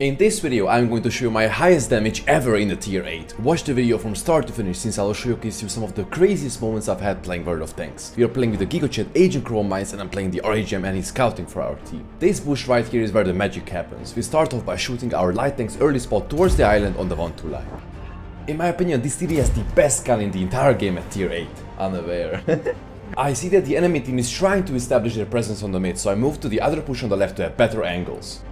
In this video I'm going to show you my highest damage ever in the tier 8. Watch the video from start to finish since I will showcase you some of the craziest moments I've had playing World of Tanks. We are playing with the GigaChat Agent Chrome Mines and I'm playing the RHM and he's scouting for our team. This bush right here is where the magic happens. We start off by shooting our light tanks early spot towards the island on the 1-2 line. In my opinion this TD has the best gun in the entire game at tier 8. Unaware. I see that the enemy team is trying to establish their presence on the mid so I move to the other push on the left to have better angles.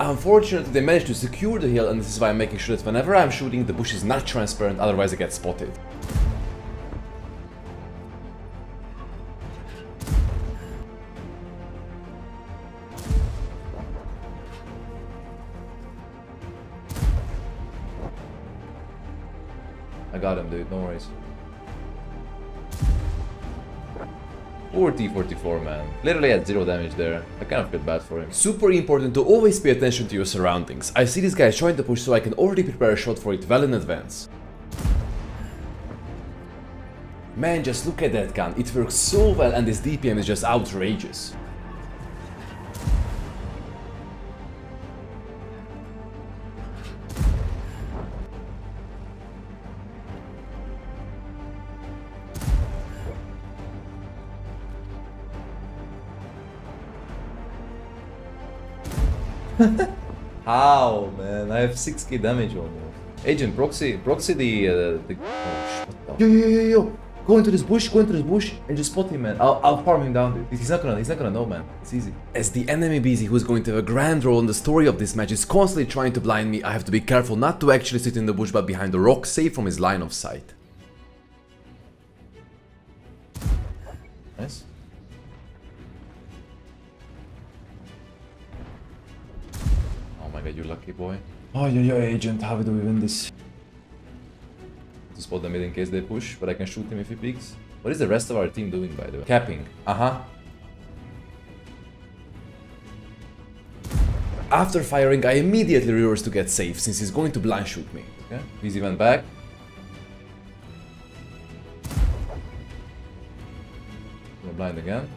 Unfortunately, they managed to secure the hill and this is why I'm making sure that whenever I'm shooting, the bush is not transparent, otherwise I get spotted. I got him, dude, no worries. Poor T-44 man, literally had zero damage there, I kind of feel bad for him. Super important to always pay attention to your surroundings. I see this guy trying to push so I can already prepare a shot for it well in advance. Man, just look at that gun, it works so well and this DPM is just outrageous. How, man? I have 6k damage almost. Agent, proxy, proxy the, uh, the... Oh, shit, Yo, yo, yo, yo! Go into this bush, go into this bush, and just spot him, man. I'll, I'll farm him down, dude. He's not gonna, he's not gonna know, man. It's easy. As the enemy BZ who's going to have a grand role in the story of this match is constantly trying to blind me, I have to be careful not to actually sit in the bush but behind the rock, safe from his line of sight. Nice. You lucky boy. Oh, yeah, yeah, agent, how do we win this? To spot the mid in case they push, but I can shoot him if he peeks. What is the rest of our team doing, by the way? Capping. Uh-huh. After firing, I immediately reverse to get safe, since he's going to blind shoot me. Okay, Easy went back. Blind again.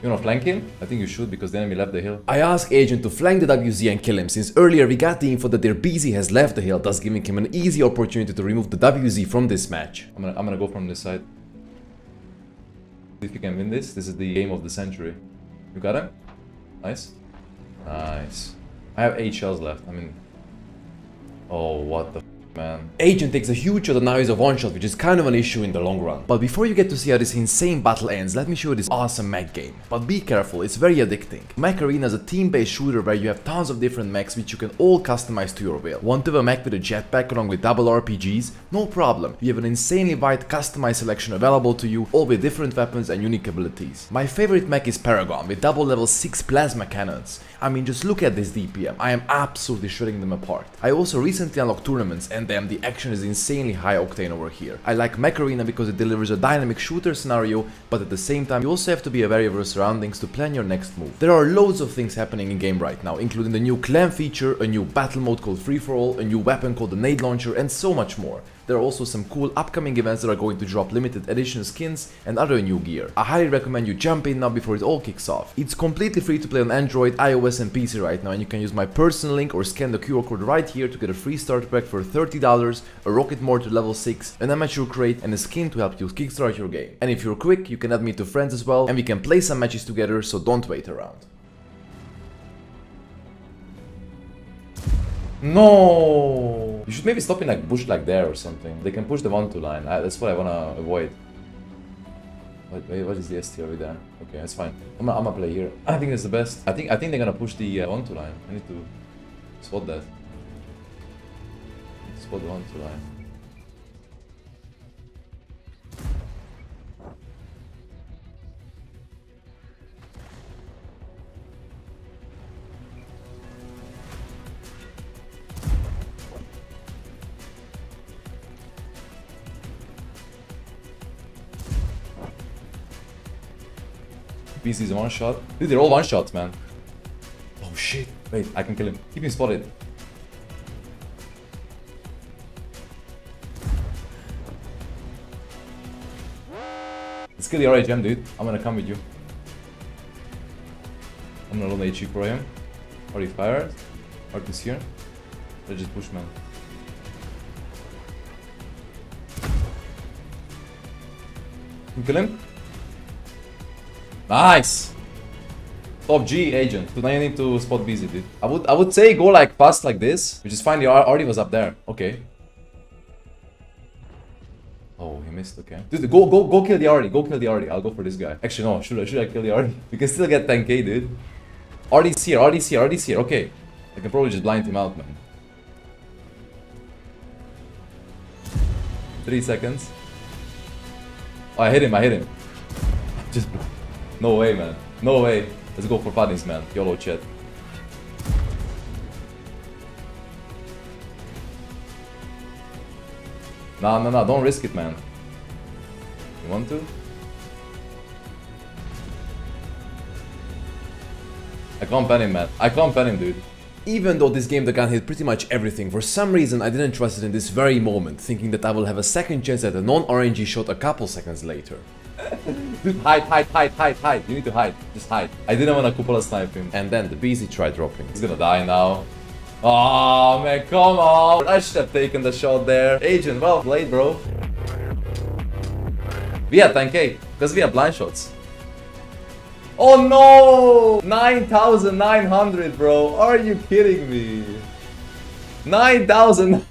You wanna flank him? I think you should because the enemy left the hill. I ask Agent to flank the WZ and kill him since earlier we got the info that their BZ has left the hill thus giving him an easy opportunity to remove the WZ from this match. I'm gonna, I'm gonna go from this side. If you can win this, this is the game of the century. You got him? Nice. Nice. I have 8 shells left, I mean... Oh, what the man. Agent takes a huge shot and now he's a one shot which is kind of an issue in the long run. But before you get to see how this insane battle ends, let me show you this awesome mech game. But be careful, it's very addicting. Mech Arena is a team-based shooter where you have tons of different mechs which you can all customize to your will. Want to have a mech with a jetpack along with double RPGs? No problem, you have an insanely wide customized selection available to you, all with different weapons and unique abilities. My favorite mech is Paragon with double level 6 plasma cannons. I mean just look at this DPM, I am absolutely shredding them apart. I also recently unlocked tournaments and damn the action is insanely high octane over here. I like Mech Arena because it delivers a dynamic shooter scenario, but at the same time you also have to be aware of your surroundings to plan your next move. There are loads of things happening in game right now, including the new clan feature, a new battle mode called Free For All, a new weapon called the Nade Launcher, and so much more. There are also some cool upcoming events that are going to drop limited edition skins and other new gear. I highly recommend you jump in now before it all kicks off. It's completely free to play on Android, iOS and PC right now and you can use my personal link or scan the QR code right here to get a free starter pack for $30, a rocket mortar level 6, an amateur crate and a skin to help you kickstart your game. And if you're quick, you can add me to friends as well and we can play some matches together so don't wait around. No! You should maybe stop in like bush like there or something. They can push the 1-2 line. I, that's what I wanna avoid. Wait, wait, what is the ST over there? Okay, that's fine. I'm gonna, I'm gonna play here. I think it's the best. I think I think they're gonna push the uh, 1-2 line. I need to spot that. Spot the 1-2 line. BZ is one shot. Dude, they're all one shots, man. Oh shit. Wait, I can kill him. Keep him spotted. Let's kill the RHM, dude. I'm gonna come with you. I'm gonna roll HE for him. Already fired. Art is here. Let's just push, man. You kill him? Nice! Top G agent. So now you need to spot BZ, dude. I would I would say go like fast like this. Which is fine, the already was up there. Okay. Oh, he missed, okay. Dude, go go go kill the Artie. Go kill the Artie. I'll go for this guy. Actually no, should I should I kill the Artie? We can still get 10k, dude. Artie's here, Artie's here, Artie's here. Okay. I can probably just blind him out, man. Three seconds. Oh, I hit him, I hit him. Just no way, man. No way. Let's go for funnies, man. YOLO chat. No, no, no, don't risk it, man. You want to? I can't pen him, man. I can't pen him, dude. Even though this game the gun hit pretty much everything, for some reason I didn't trust it in this very moment, thinking that I will have a second chance at a non-RNG shot a couple seconds later. Dude, hide, hide, hide, hide, hide. You need to hide. Just hide. I didn't want to cupola snipe him. And then the BZ tried dropping. He's gonna die now. Oh man, come on! I should have taken the shot there. Agent, well played, bro. We are 10k, because we have blind shots. Oh no! 9,900, bro. Are you kidding me? 9,000.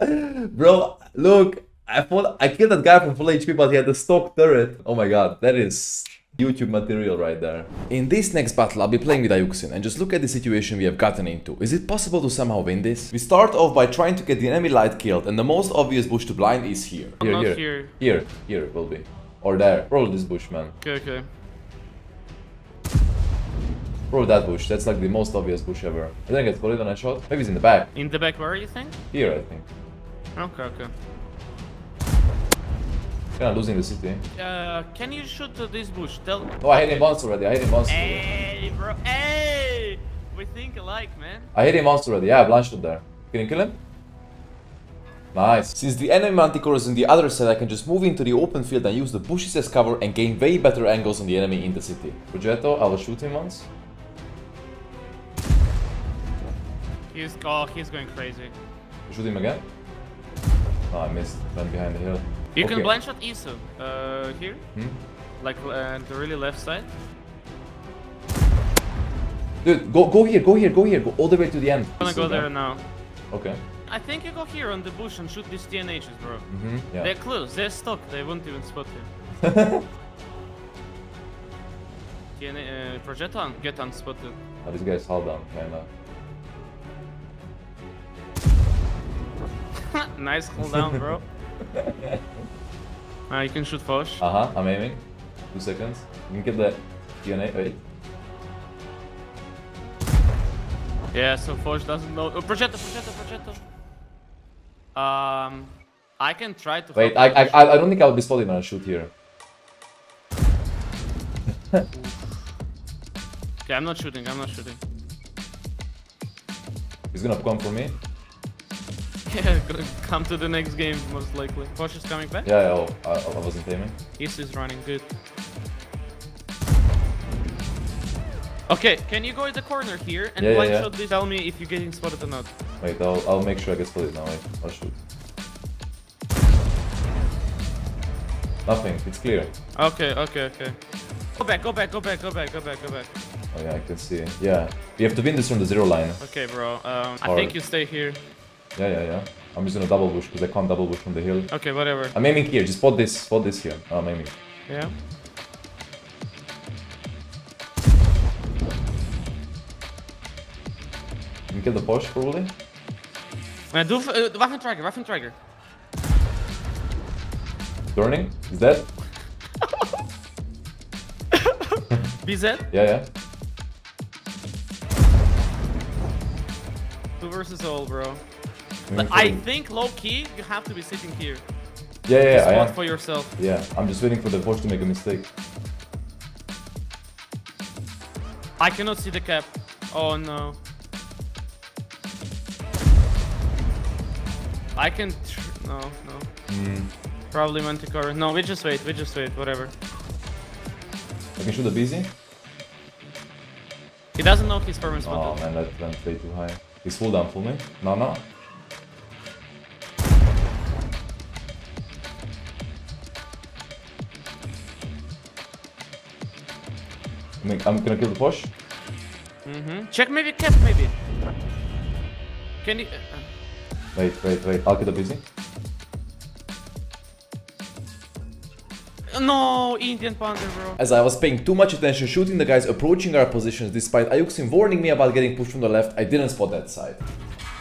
bro, look. I thought I killed that guy from full HP, but he had the stock turret. Oh my god, that is YouTube material right there. In this next battle, I'll be playing with iyouxin, and just look at the situation we have gotten into. Is it possible to somehow win this? We start off by trying to get the enemy light killed, and the most obvious bush to blind is here. I'm Here, not here. here. Here, here will be. Or there. Roll this bush, man. Okay, okay. Probably that bush. That's like the most obvious bush ever. I didn't get spotted on a shot. Maybe he's in the back. In the back, where you think? Here, I think. Okay, okay. Kinda losing the city. Uh, can you shoot this bush? Tell. Oh, I hit him once already. I hit him once already. Hey, bro. Hey, we think alike, man. I hit him once already. Yeah, blind shot there. Can you kill him? Nice. Since the enemy manticore is on the other side, I can just move into the open field and use the bushes as cover and gain way better angles on the enemy in the city. Progetto, I will shoot him once. He's oh, he's going crazy. Shoot him again. Oh, I missed. Went behind the hill. You can blind shot Isu. Uh, here, Hmm? like uh, the really left side. Dude, go go here, go here, go here, go all the way to the end. I'm gonna go there now. Okay. I think you go here on the bush and shoot these TNHs, bro. Mm-hmm. Yeah. They're close. They're stuck. They won't even spot you. TNA, uh, Progetto un get unspotted. Oh, this guy's hull down, kinda. nice cooldown, bro. uh, you can shoot Foch. Uh huh, I'm aiming. Two seconds. You can get the DNA. Wait. Yeah, so Foch doesn't know. Oh, Progetto, Progetto, Progetto. Um, I can try to. Wait, I, I, I I don't think I'll be spotted when I shoot here. Okay, I'm not shooting. I'm not shooting. He's gonna come for me. Yeah, gonna come to the next game most likely. Foch is coming back. Yeah, yeah, oh, I, I wasn't aiming. East is running good. Okay, can you go in the corner here and Yeah, blind yeah. shot? Tell me if you're getting spotted or not. Wait, I'll, I'll make sure I get spotted now. Wait, I'll shoot. Nothing, it's clear. Okay, okay, okay. Go back, go back, go back, go back, go back, go back. Oh yeah, I can see. Yeah, we have to win this from the zero line. Okay, bro. Um, I think you stay here. Yeah, yeah, yeah. I'm just gonna double bush because I can't double bush from the hill. Okay, whatever. I'm aiming here, just spot this, spot this here. Oh, I'm aiming. Yeah. You can kill the Porsche probably. Uh, do uh, Waffenträger, Waffenträger. Turning, is that? BZ? Yeah, yeah. Two versus all, bro. But I the- think low key you have to be sitting here. Yeah, yeah, yeah, I Spot for yourself. Yeah, I'm just waiting for the Porsche to make a mistake. I cannot see the cap. Oh no. I can. Tr no, no. Hmm. Probably Manticore. No, we just wait. We just wait. Whatever. I can shoot the BZ. He doesn't know if his permanent Oh man, that went way too high. He's full down for me. No, no. I mean, I'm gonna kill the push. Mm-hmm. Check maybe cap maybe. Can you? Uh, Wait, wait, wait. I'll kill the BZ. uh, no, Indien-Panzer, bro. As I was paying too much attention shooting the guys approaching our positions despite iyouxin warning me about getting pushed from the left, I didn't spot that side.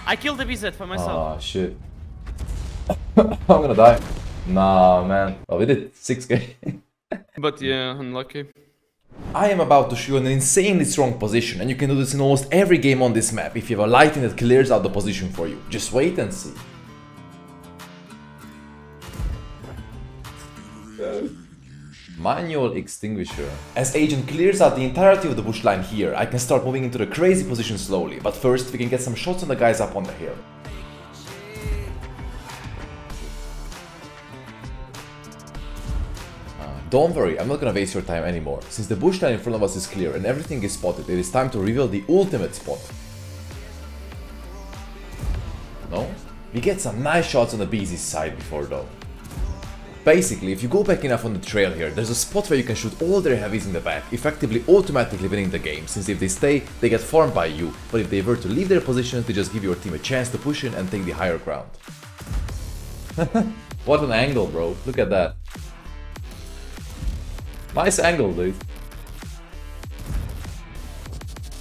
I killed the BZ for myself. Ah, shit. I'm gonna die. Nah, man. Oh, we did 6k. But yeah, unlucky. I am about to show you an insanely strong position and you can do this in almost every game on this map if you have a lighting that clears out the position for you. Just wait and see. Manual extinguisher. As agent clears out the entirety of the bush line here, I can start moving into the crazy position slowly, but first we can get some shots on the guys up on the hill. Don't worry, I'm not gonna waste your time anymore. Since the bush line in front of us is clear and everything is spotted, it is time to reveal the ultimate spot. No? We get some nice shots on the BZ side before though. Basically, if you go back enough on the trail here, there's a spot where you can shoot all their heavies in the back, effectively automatically winning the game, since if they stay, they get farmed by you, but if they were to leave their positions, they just give your team a chance to push in and take the higher ground. what an angle, bro. Look at that. Nice angle, dude.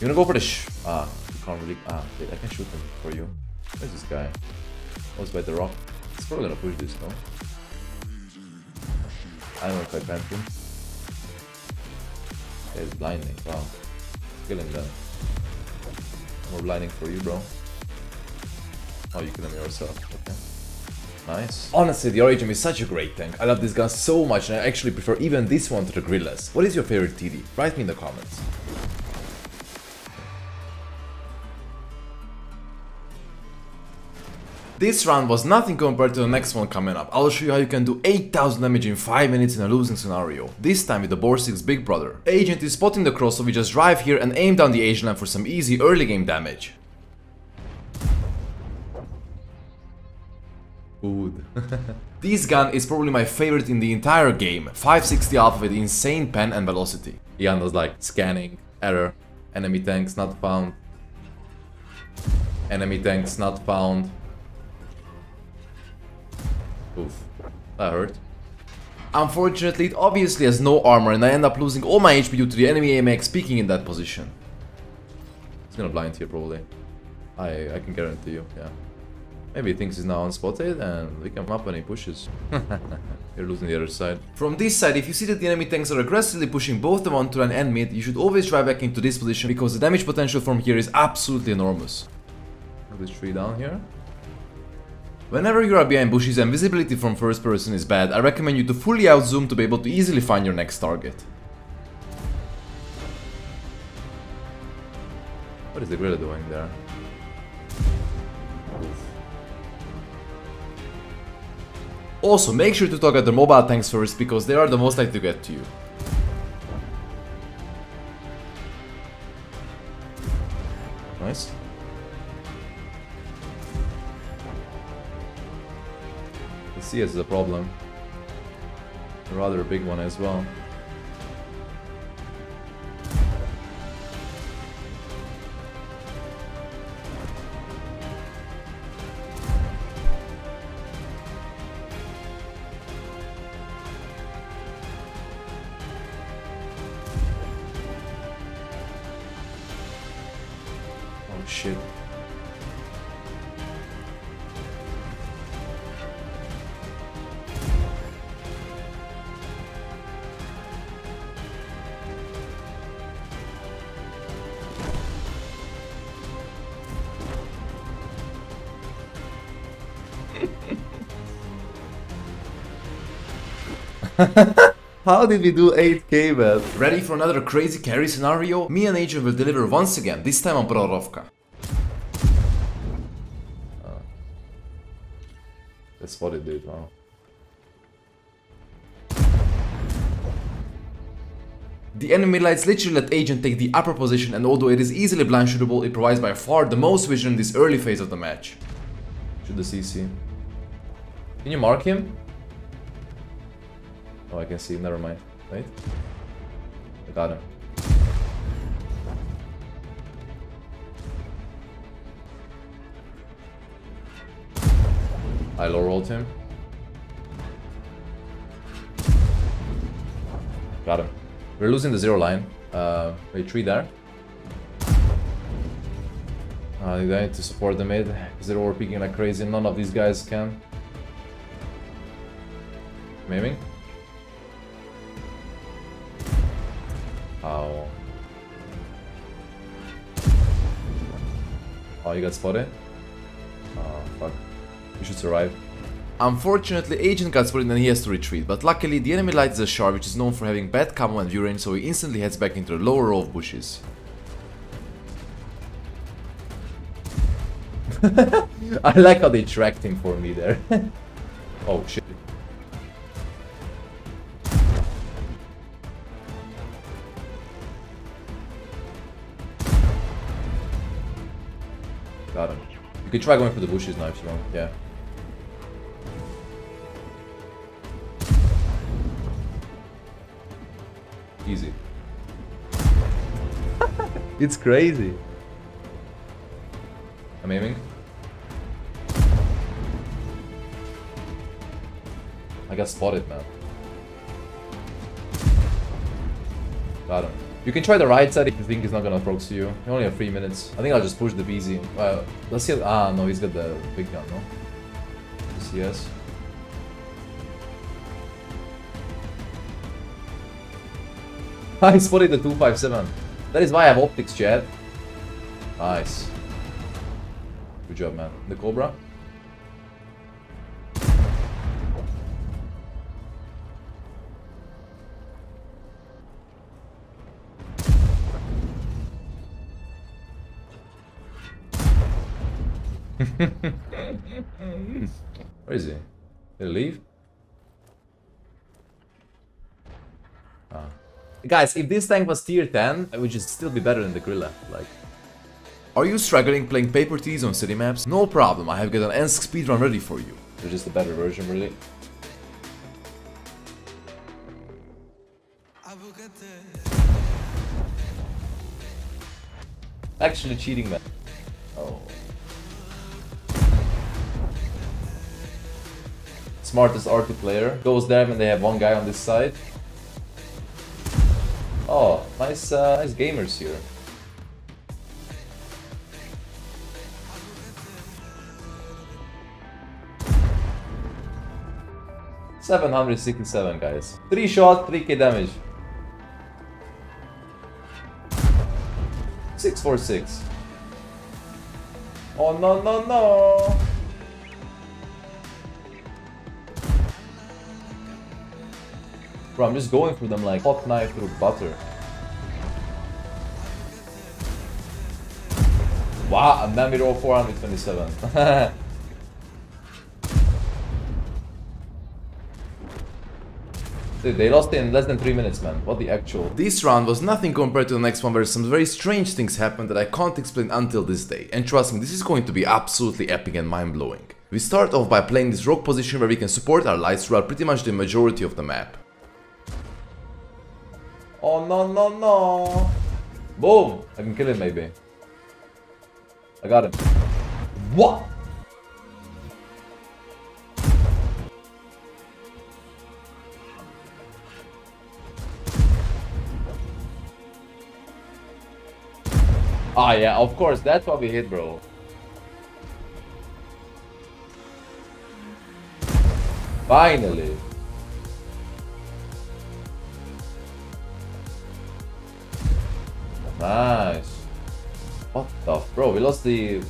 You wanna go for the sh- Ah, you can't really- Ah, wait, I can shoot him for you. Where's this guy? Oh, by the rock. He's probably gonna push this, no? I don't know if I plant him. Yeah, it's blinding. Wow. Kill him then. More blinding for you, bro. Oh, you kill him yourself. Okay. Nice. Honestly, the Origin is such a great tank. I love this gun so much and I actually prefer even this one to the Grillas. What is your favorite TD? Write me in the comments. This round was nothing compared to the next one coming up. I'll show you how you can do 8000 damage in 5 minutes in a losing scenario. This time with the Borsig's Big Brother. Agent is spotting the cross so we just drive here and aim down the Asian line for some easy early game damage. This gun is probably my favorite in the entire game. 560 alpha with insane pen and velocity. Ian was like scanning, error, enemy tanks not found. Enemy tanks not found. Oof, that hurt. Unfortunately, it obviously has no armor and I end up losing all my HP due to the enemy AMX peeking in that position. He's gonna blind here probably. I, I can guarantee you, yeah. Maybe he thinks he's now unspotted and we come up and he pushes. You're losing the other side. From this side, if you see that the enemy tanks are aggressively pushing both the 1 to an and mid, you should always drive back into this position because the damage potential from here is absolutely enormous. Look this tree down here. Whenever you are behind bushes and visibility from first person is bad, I recommend you to fully outzoom to be able to easily find your next target. What is the gorilla doing there? Also, make sure to target the mobile tanks first because they are the most likely to get to you. Nice. The CS is a problem. A rather a big one as well. How did we do 8k man? Ready for another crazy carry scenario? Me and Agent will deliver once again, this time on Prokhorovka. Uh, that's what it did, wow. The enemy lights literally let Agent take the upper position and although it is easily blind shootable, it provides by far the most vision in this early phase of the match. Shoot the CC. Can you mark him? Oh, I can see never mind. Wait. I got him. I low rolled him. Got him. We're losing the zero line. Uh, wait, three there. Uh, I need to support the mid they're over peeking like crazy. None of these guys can. Maybe. How? Oh, you got spotted? Oh, fuck. You should survive. Unfortunately, Agent got spotted and he has to retreat, but luckily the enemy light is a Char which is known for having bad camo and view range, so he instantly heads back into the lower row of bushes. I like how they tracked him for me there. oh shit. Got him. You could try going for the bushes now if you want, yeah. Easy. it's crazy. I'm aiming. I got spotted, man. Got him. You can try the right side if you think he's not gonna proxy you. You only have 3 minutes. I think I'll just push the BZ. Uh, let's see. Ah, no, he's got the big gun, no? CS. I spotted the 257. That is why I have optics, Chad. Nice. Good job, man. The Cobra? Where is he? Did he leave? Ah. Guys, if this tank was tier 10, it would just still be better than the Grilla, like... Are you struggling playing paper tees on city maps? No problem, I have got an Ensk speedrun ready for you. They're just a better version, really. Actually cheating, man. Smartest RT player goes there and they have one guy on this side. Oh, nice, uh, nice gamers here. Seven hundred sixty-seven guys. Three shot, three K damage. Six four six. Oh no no no! Bro, I'm just going through them like hot knife through butter. Wow, and then we roll 427. Dude, they lost in less than 3 minutes, man. What the actual... This round was nothing compared to the next one where some very strange things happened that I can't explain until this day. And trust me, this is going to be absolutely epic and mind-blowing. We start off by playing this rock position where we can support our lights throughout pretty much the majority of the map. Oh no no no! Boom! I can kill him maybe. I got him. What? Ah yeah, of course, that's what we hit, bro. Finally. Nice. What the bro? We lost the.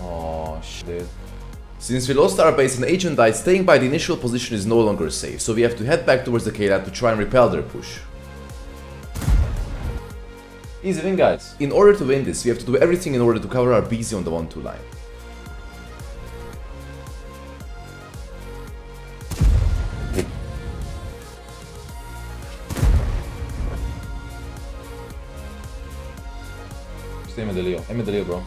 Oh shit. Since we lost our base and agent died, staying by the initial position is no longer safe, so we have to head back towards the K-Lab to try and repel their push. Easy win guys. In order to win this, we have to do everything in order to cover our BZ on the 1-2 line. Aim at the Leo. Bro.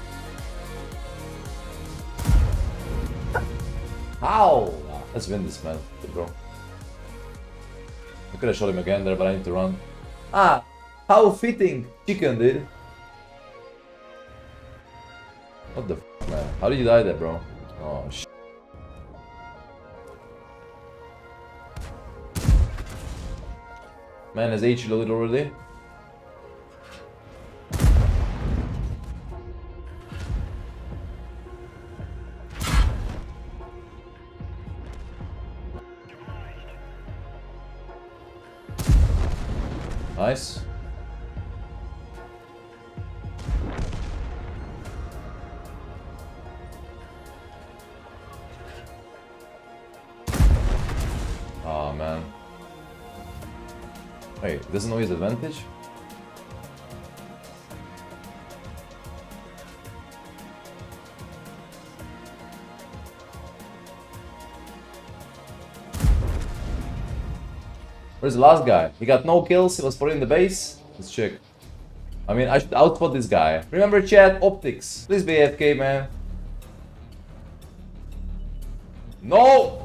How? Let's win this, man. Bro. I could have shot him again there, but I need to run. Ah! How fitting! Chicken, dude. What the f, man? How did you die there, bro? Oh, sh. Man, is H loaded already? Nice. Oh man. Wait, doesn't know his advantage? Where's the last guy? He got no kills, he was put in the base. Let's check. I mean, I should output this guy. Remember chat, optics. Please be AFK, man. No!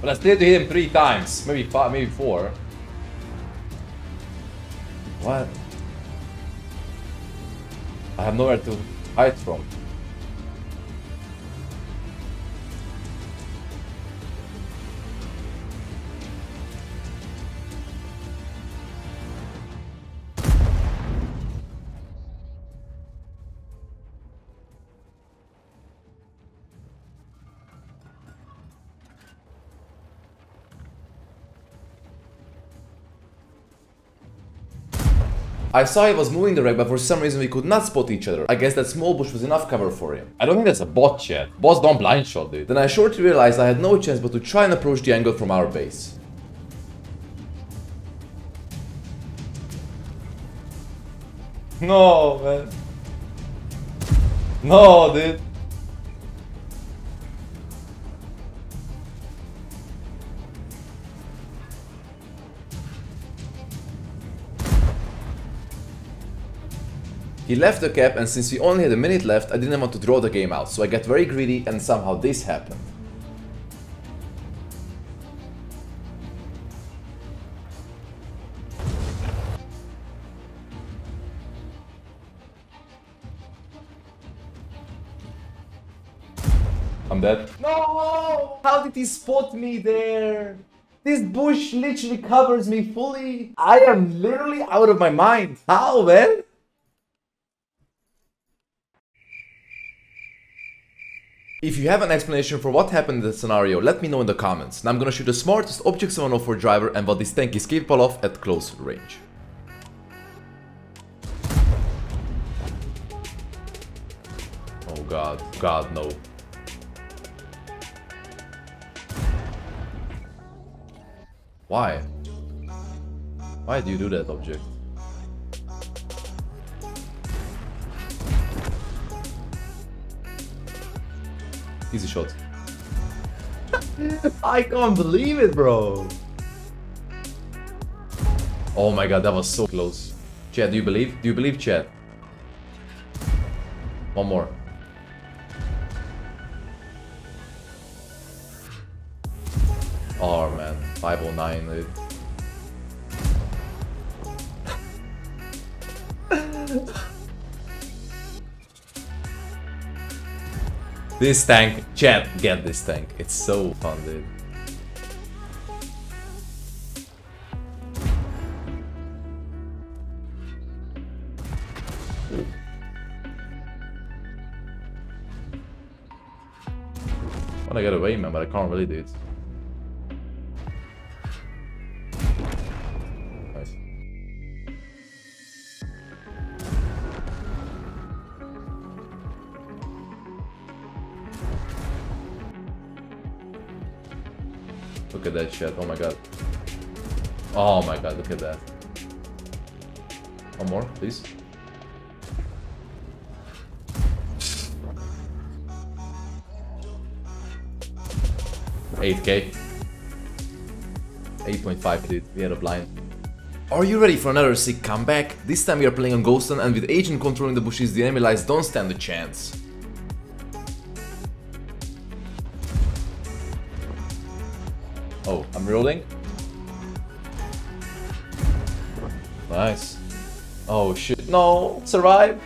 But I still to hit him three times. Maybe five, maybe four. What? I have nowhere to hide from. I saw he was moving the wreck, but for some reason we could not spot each other. I guess that small bush was enough cover for him. I don't think that's a bot yet. Bots don't blind shot, dude. Then I shortly realized I had no chance but to try and approach the angle from our base. No, man. No, dude. He left the cap and since we only had a minute left, I didn't want to draw the game out, so I got very greedy and somehow this happened. I'm dead. No! How did he spot me there? This bush literally covers me fully. I am literally out of my mind. How, man? If you have an explanation for what happened in the scenario, let me know in the comments. And I'm gonna shoot the smartest Object 704 driver and what this tank is capable of at close range. Oh god, god no. Why? Why do you do that object? Easy shot. I can't believe it, bro. Oh my god, that was so close. Chad, do you believe? Do you believe, Chad? One more. Oh man, 509, dude. This tank, chat, get this tank. It's so fun, dude. I wanna get away, man, but I can't really do it. Shit. Oh my god. Oh my god, look at that. One more, please. Eight K. 8.5 dude, we had a blind. Are you ready for another sick comeback? This time we are playing on Ghost Town and with Agent controlling the bushes, the enemy lights don't stand a chance. Rolling. Nice. Oh shit. No! Survive!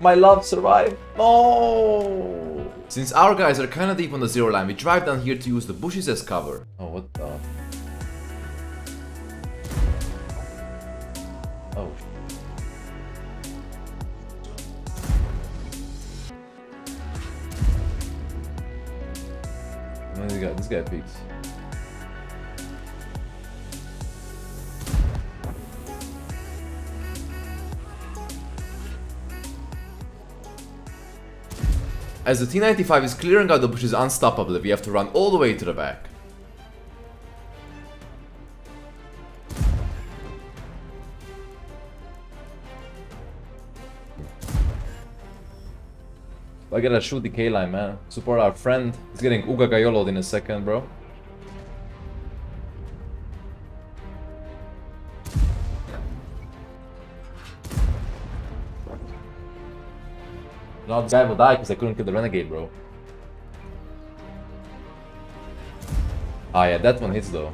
My love, survive! No! Since our guys are kinda deep on the zero line, we drive down here to use the bushes as cover. Oh, what the... Oh. This guy, this guy peeks. As the T-95 is clearing out the bushes unstoppably, we have to run all the way to the back. I gotta shoot the K-line, man. Support our friend. He's getting Uga Gayolo'd in a second, bro. No, this guy will die because I couldn't kill the Renegade, bro. Ah, yeah, that one hits though.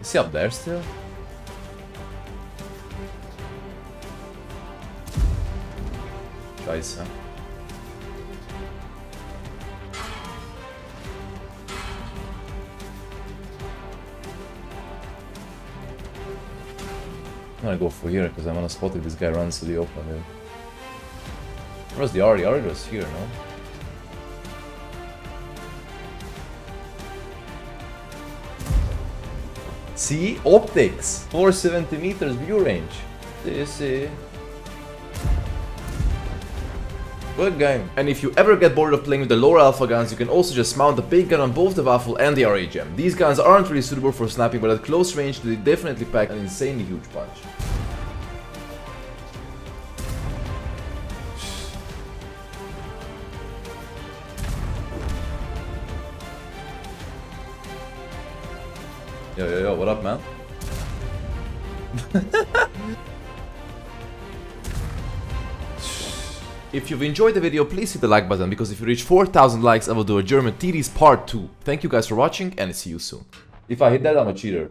Is he up there still? Scheiße. Gonna go for here because I'm gonna spot if this guy runs to the open dude. Where's the Ari? Ari was here, no? See? Optics! 470 meters view range. See, see. Good game. And if you ever get bored of playing with the lower alpha guns, you can also just mount the big gun on both the Waffle and the RHM. These guns aren't really suitable for sniping, but at close range they definitely pack an insanely huge punch. Yo, yo, yo, what up, man? If you've enjoyed the video, please hit the like button, because if you reach 4000 likes, I will do a German TDs part 2. Thank you guys for watching, and see you soon. If I hit that, I'm a cheater.